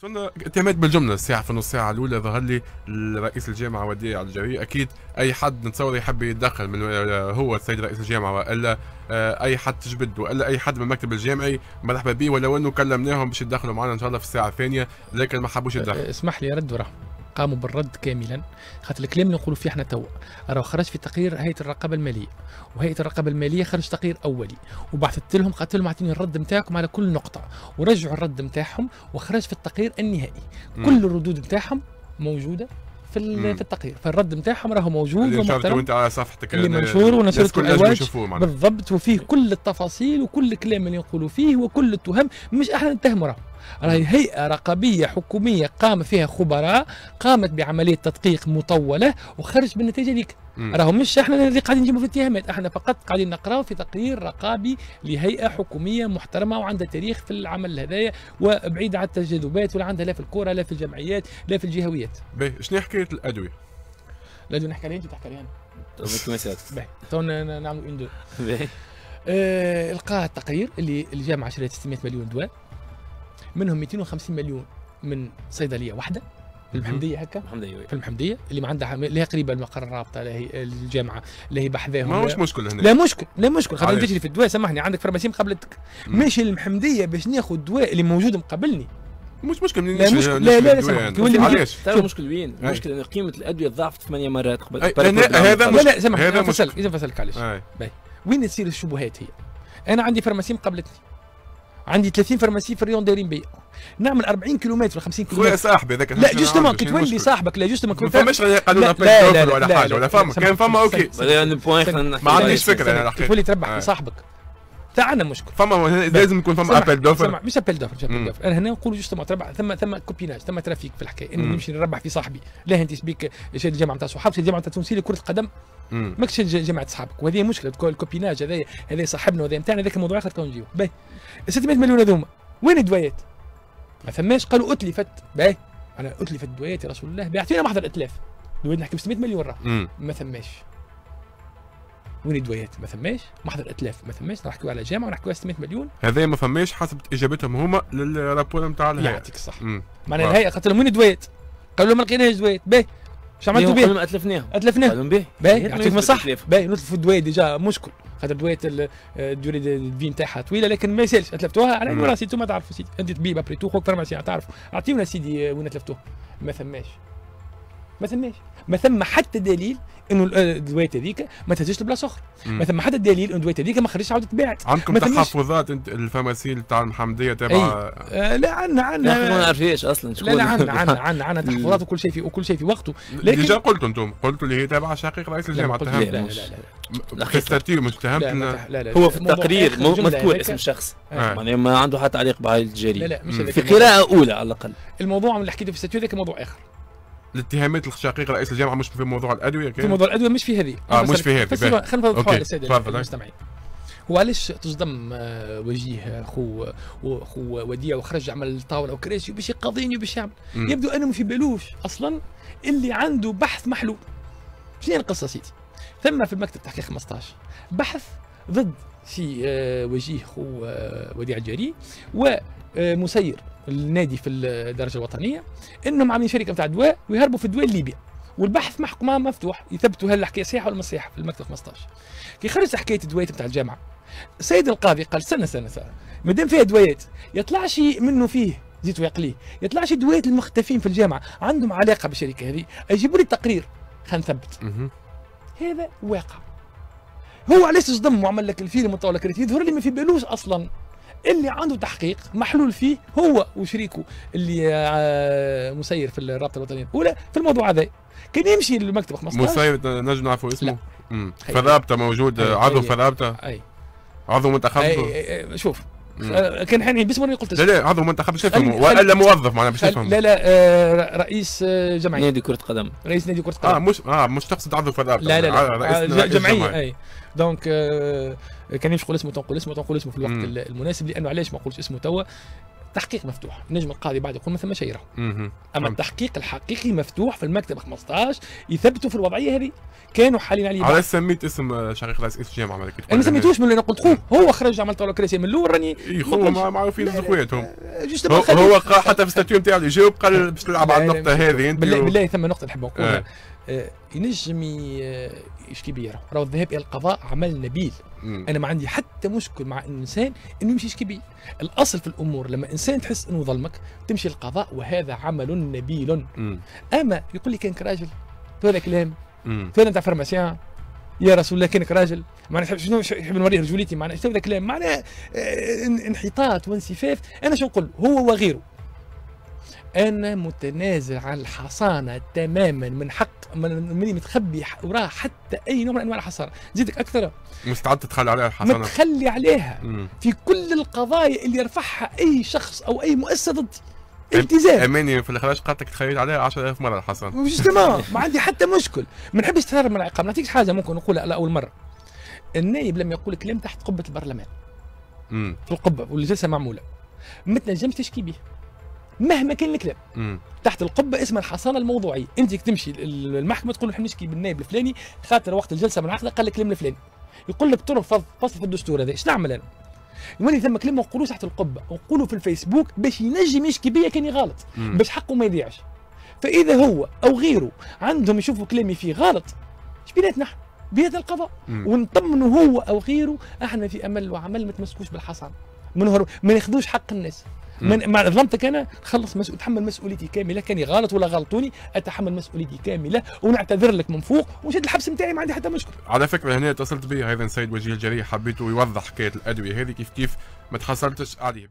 صرنا اتهامات بالجملة. الساعة في نص ساعة الأولى ظهر لي رئيس الجامعة وديع الجري أكيد أي حد نتصور يحب يتدخل من هو السيد رئيس الجامعة وإلا آه، أي حد تجبد وإلا أي حد من المكتب الجامعي مرحبا به ولو أنه كلمناهم باش يتدخلوا معنا إن شاء الله في الساعة الثانية. لكن ما حبوش يتدخلوا أه، اسمح لي رد وراه قاموا بالرد كاملا. خاطر الكلام اللي نقولوا فيه إحنا توا. راه خرج في تقرير هيئة الرقابة المالية. وهيئة الرقابة المالية خرج تقرير أولي. وبعثت لهم قالت لهم اعطيني الرد نتاعكم على كل نقطة. ورجعوا الرد نتاعهم وخرج في التقرير النهائي. مم. كل الردود نتاعهم موجودة في مم. في التقرير. فالرد نتاعهم راهو موجود ومحترم. انت على صفحتك اللي ال- منشور ونشرته الأواج. بالضبط. وفيه كل التفاصيل وكل الكلام اللي نقولوا فيه وكل التهم. مش إحنا نتهموا راهو. راهي هيئة رقابية حكومية قام فيها خبراء قامت بعملية تدقيق مطولة وخرج بالنتيجة ذيك مم. راهو مش إحنا اللي قاعدين نجيبوا في الاتهامات إحنا فقط قاعدين نقراو في تقرير رقابي لهيئة حكومية محترمة وعندها تاريخ في العمل هذايا وبعيد عن التجاذبات ولا عندها لا في الكرة لا في الجمعيات لا في الجهويات. باهي شنو حكايه الأدوية؟ لازم نحكي عليها انت تحكي عليها. سألت باهي تو نعملوا اندو باهي. آه، إلقاء التقرير اللي الجامعة شريت 600 مليون دواء منهم 250 مليون من صيدلية واحدة في المحمدية هكا لله في المحمدية اللي ما عندها اللي هي قريبة المقر الرابطة اللي هي الجامعة اللي هي بحذاهم ما هوش مشكل هنا لا مشكل لا مشكل خاطر؟ تجري في الدواء سامحني عندك pharmacie مقابلتك. ماشي المحمدية باش ناخذ الدواء اللي موجود مقابلني مش مشكل منين لا مشكل- نشري لا- لا- سامحني. يعني. علاش؟ ترى المشكل وين؟ أي. المشكلة إن قيمة الأدوية ضعفت ثمانية مرات قبل. هذا مش- لا لا سامحني هذا. فسلك اذا فسلك علاش. وين تصير الشبهات هي؟ أنا عندي pharmacie مقابلتني عندي 30 pharmacie في ال rayon دايرين بيا نعمل 40 كيلومتر ولا 50 خويا كيلومتر صاحبي هذاك لا justement كي تولي صاحبك لا justement ما فماش قانون appel ولا لا- حاجة لا- ولا فما كان فما OK. بعدين ال point خلينا نحكي ما. عنديش فكرة أنا الحقيقة. تولي تربح آه. في صاحبك تاعنا مشكل فما لازم يكون فما appel d'offres مش appel d'offres مش. appel d'offres أنا هنا نقول justement تربح ثم ثم copinage ثم trafic في الحكاية إني. نمشي نربح في صاحبي لا أنت شبيك شاد الجامعة نتاع صحابك شاد الجامعة نتاع تونسي لكرة القدم. ماكش جامعه صحابك. وهذه مشكلة تكون ال copinage هذا هذا صاحبنا وهذا نتاعنا هذاك الموضوع آخر كون نجيو باهي. 600 مليون هذوما. وين الدوايات؟ ما ثماش؟ قالوا اتلفت باهي. أنا اتلفت الدوايات يا رسول الله. بيعطينا محضر أتلاف. دوايات نحكي ب 600 مليون راه. ما ثماش. وين الدوايات ما ثماش. محضر أتلاف. ما ثماش. نحكيو على جامعة ونحكيو على 600 مليون. هذا ما فماش حسب إجابتهم هما لل rapport نتاع الهيئة. يعطيك الصح مم. معناها. الهيئة قالت لهم وين الدوايات؟ قالوا لهم ما لقيناش دوايات باهي. اش عملتوا به؟ اتلفناه قالوا به باهي هي يعطيكم ما الصح باهي نطلفوا الدوايات déjà مشكل. خاطر ال- ال durée de vie نتاعها طويلة لكن ما يسالش. أتلفتوها؟ على. راسي أنتم تعرفوا سيدي. انت طبيب après tout خوك pharmacien تعرف. أعطيونا سيدي وين أتلفتوه. ما ثماش ما ثماش. ما ثم حتى دليل إنه ال- الدوايات هذيك ما تهزش لبلاصه أخرى. ما ثم حتى دليل إنه الدوايات هذيك ما خرجتش عاودت تباعت. عندكم. تحفظات أنت ال pharmacie تاع المحمدية تابعه آه لا عنا لا إحنا ما نعرفهاش أصلا لا لا عنا عنا عنا عنا تحفظات وكل شيء في وكل شيء في وقته. لكن- déjà قلتوا أنتم. قلتوا اللي هي تابعة شقيق رئيس لا الجامعة. لا لا لا لا. لا في ال statut مش لا, لا, لا هو في التقرير مذكور. اسم آه. معناها ما عنده حتى تعليق بهاي الجريمه لا لا مش في. قراءه أولى على الأقل. الموضوع اللي حكيته في ال statut ذاك موضوع آخر. الاتهامات الشقيق رئيس الجامعة مش في موضوع الأدوية في كان موضوع الأدوية مش في هذه. آه، مش في هذه،. خلينا نوضحها OK، للساده تفضل، المستمعين. هو علاش تصدم آه، وجيه خو خو وديع وخرج عمل طاولة وكراسي باش يقاضيني باش يعمل. يبدو أنه ما في بالوش أصلا اللي عنده بحث محلول. شنو هي القصة سيدي؟ ثم في المكتب تحقيق 15 بحث ضد في آه، وجيه خو آه، وديع الجري ومسير النادي في الدرجة الوطنية إنهم عاملين شركة بتاع دواء ويهربوا في الدواء لليبيا والبحث محكمة مفتوح يثبتوا هل الحكاية صحيحة ولا مش صحيحة في المكتب 15 كي خرجت حكاية الدوايات بتاع الجامعة السيد القاضي قال سنه سنه سنه ما دام فيها دوايات يطلعش منه فيه زيت ويقليه يطلعش الدوايات المختفين في الجامعة عندهم علاقة بالشركة هذه يجيبوا لي التقرير خلينا نثبت. هذا واقع. هو علاش تصدم وعمل لك الفيلم الريت؟ يظهر لي ما في بالوش أصلا. اللي عنده تحقيق محلول فيه هو وشريكه اللي آه، مسير في الرابطة الوطنية الأولى في الموضوع هذا. كان يمشي للمكتب 15 مسيب نجم نعرفوا اسمه؟ لا. في الرابطه موجود هي- عضو في الرابطه اي عضو منتخب؟ أي- أي- شوف مم. آه، كان حاني باسمه أنا قلت لا لا عضو منتخب باش خلي- ولا موظف معناها باش نفهموا لا لا آه، رئيس جمعية. نادي كرة قدم. رئيس نادي كرة آه قدم. مش آه مش تقصد عضو في الرابطه لا لا لا. رئيس رئيس ج- جمعية. أي. دونك كان يمشي نقول اسمه تنقول اسمه تنقول اسمه في الوقت المناسب لأنه علاش ما نقولش اسمه توا تحقيق مفتوح نجم القاضي بعد يقول ما ثم شيء راهو. مهم. أما. التحقيق الحقيقي مفتوح في المكتب 15 يثبتوا في الوضعية هذه كانوا حالين عليه على بعض. سميت اسم آه، شقيق رئيس الجامعة مالك أنا ما سميتوش من اللي أنا قلت خوه هو خرج عمل طاوله كراسي من الأول راني. ما- معروفين juste هو, حتى في ال statut نتاعو اللي جاوب قال باش تلعب على النقطة هذه أنت بالله بالله ثم نقطة نحب نقولها آه. آه، ينجم يشكي بيا راهو. راهو الذهاب إلى القضاء عمل نبيل مم. أنا ما عندي حتى مشكل مع الانسان إنه يمشي يشكي الأصل في الأمور لما إنسان تحس إنه ظلمك تمشي القضاء وهذا عمل نبيل. مم. أما يقول لي كأنك راجل هذا كلام. فين نتاع pharmacien. يا رسول الله كأنك راجل. معناها شنو؟ يحب نوريه رجوليتي. معناها هذا كلام. معناها آه، إن- انحطاط وإسفاف. أنا شو نقول؟ هو وغيره. أنا متنازل عن الحصانة تماما من حق من متخبي وراه حتى أي نوع من أنواع الحصانة. زيدك أكثر؟ مستعد تتخلى عليها الحصانة متخلي عليها. مم. في كل القضايا اللي يرفعها أي شخص أو أي مؤسسة ضدي التزام اماني في الاخراج قالت لك متخلي عليها 10000 مرة الحصانة justement ما عندي حتى مشكل. ما نحبش تهرب من العقاب. نعطيك حاجة ممكن نقولها لاول مرة. النايب لما يقول كلام تحت قبة البرلمان. مم. في القبة والجلسه معمولة. ما تنجمش تشكي به مهما كان الكلام. تحت القبة اسمها الحصانة الموضوعية. انت تمشي ال- المحكمه تقول نحن نشكي بالنائب الفلاني خاطر وقت الجلسة منعقده قال الكلام الفلاني. يقول لك ترفض فصل في الدستور هذا إيش نعمل أنا؟ يولي ثم كلمه نقولوه تحت القبة؟ نقولوا في الفيسبوك باش ينجم يشكي بيا كان غلط. باش حقه ما يضيعش. فإذا هو أو غيره عندهم يشوفوا كلامي فيه غلط إيش بيناتنا إحنا؟ بهذا القضاء. ونطمنوا هو أو غيره إحنا في أمل وعمل ما تمسكوش بالحصان ما نهرب ما ناخذوش حق الناس. من مع ظلمتك أنا خلص مسؤول اتحمل مسؤوليتي كاملة. كاني غلط ولا غلطوني أتحمل مسؤوليتي كاملة ونعتذر لك من فوق ونشد الحبس نتاعي ما عندي حتى مشكل. على فكرة هنا اتصلت بي أيضا سيد وجيه الجريح حبيته يوضح حكايه الأدوية هذه كيف كيف ما تحصلتش. عليه